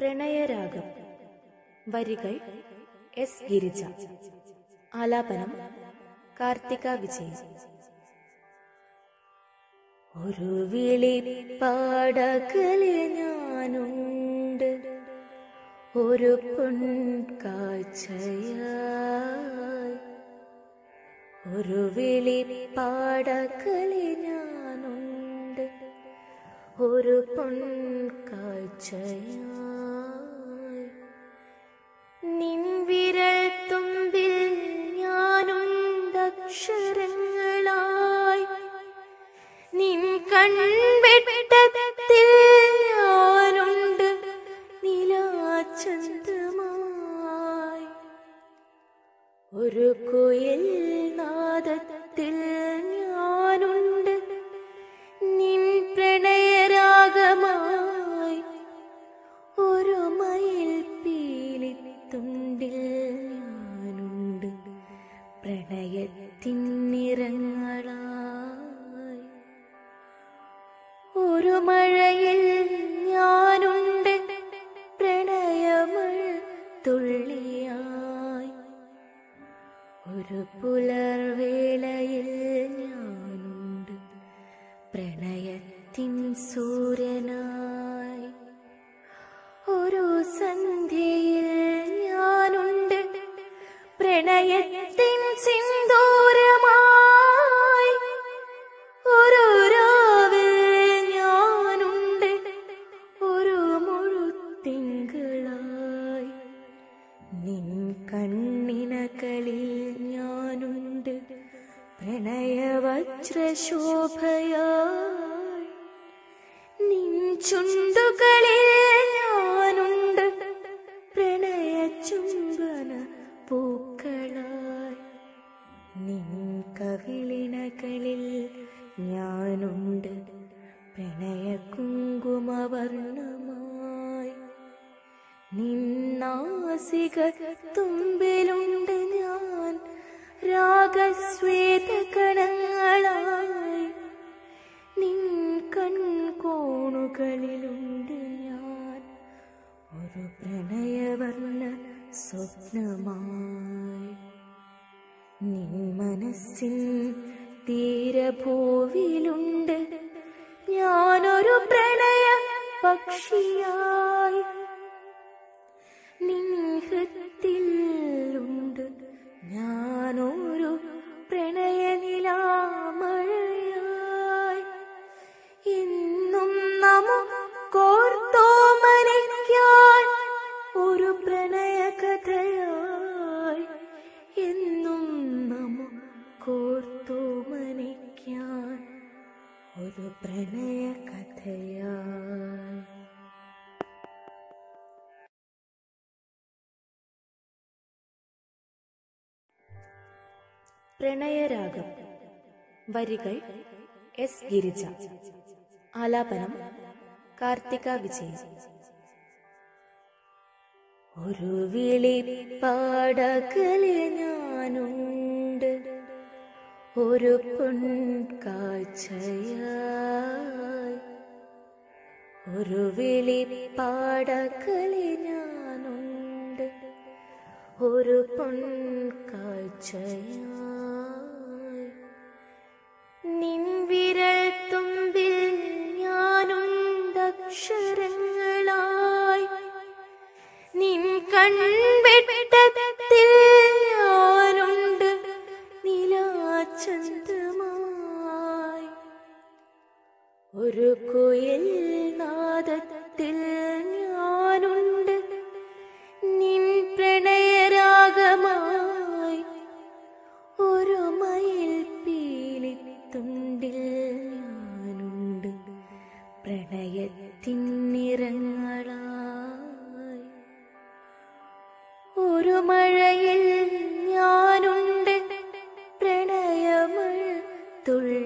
പ്രണയരാഗം. വരികൾ എസ് ഗിരിജ. ആലാപനം കാർത്തിക വിജയൻ. ഒരു വിളി പാടകലെ ഞാനുണ്ട്. ഒരു പൊൻകാഴ്ചയായി. ഒരു വിളി പാടകലെ ഞാനുണ്ട്. ഒരു പൊൻകാഴ്ചയായി. കൺവെട്ടത്തിൽ നിലാചന്തമായി ഒരു കുയിൽ ഒരു മഴയിൽ ഞാനുണ്ട്. പ്രണയമൾ തുള്ളിയായി. ഒരു പുലർവേളയിൽ ഞാനുണ്ട്. പ്രണയത്തിൻ സൂര്യനായി. ഒരു സന്ധ്യയിൽ ഞാനുണ്ട്. പ്രണയത്തിൻ സിന്ദൂരമായി കണ്ണിനകളിൽ ഞാനുണ്ട്. പ്രണയവജ്രശോഭയായി നിൻ ഞാനുണ്ട്. പ്രണയ ചുംബന പൂക്കളായി നിൻ കവിളിനകളിൽ ഞാനുണ്ട്. പ്രണയ കുങ്കുമവർണമായി നിന്നാസിക തുമ്പിലുണ്ട് ഞാൻ രാഗസ്വേത കണങ്ങളായി നിൻ കൺകോണുകളിലുണ്ട് ഞാൻ ഒരു പ്രണയവർണ സ്വപ്നമായി. നിൻ മനസ്സിൻ തീരഭൂവിലുണ്ട്. ഞാനൊരു പ്രണയ പക്ഷിയായി മനയ്ക്കാൻ ഒരു പ്രണയ കഥയായി. പ്രണയരാഗം. വരികൾ എസ് ഗിരിജ. ആലാപനം കാർത്തിക വിജയൻ. ഒരു വിളി പാടകലെ ഞാനുണ്ട് ഒരു പൊൻകാഴ്ചയായി. ഒരു വിളി പാടകളി ഞാനുണ്ട്. ഒരു പൊൻകാഴ്ചയായി. നിൻ വിരൽ തുമ്പിൽ ഞാനുണ്ടക്ഷരങ്ങളായി. നിൻ കൺവെട്ടത്തിൽ ഒരു കുയിൽ നാദത്തിൽ ഞാനുണ്ട്. നിൻ പ്രണയരാഗമായി ഒരു മയിൽ പീലിത്തുണ്ടിൽ ഞാനുണ്ട്. പ്രണയത്തിൻ നിറങ്ങളായി ഒരു മഴയിൽ ഞാനുണ്ട്. പ്രണയമഴ തുള്ളി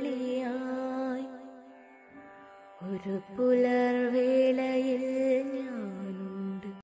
ഒരു പുലർവേളയിൽ